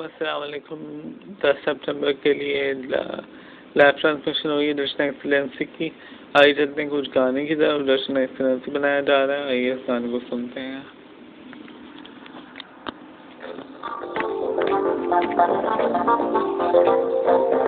असलकुम दस सितंबर के लिए लाइव ट्रांसमिशन हुई दर्शन एक्सलेंसी की। आई चलते हैं कुछ गाने की तरफ़ दर्शन एक्सलेंसी बनाया जा रहा है आइए गाने को सुनते हैं। Thank बुझाए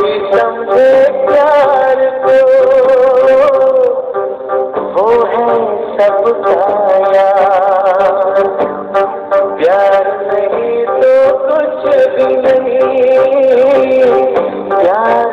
समझे प्यार को वो है सब काया प्यार नहीं तो कुछ भी नहीं। प्यार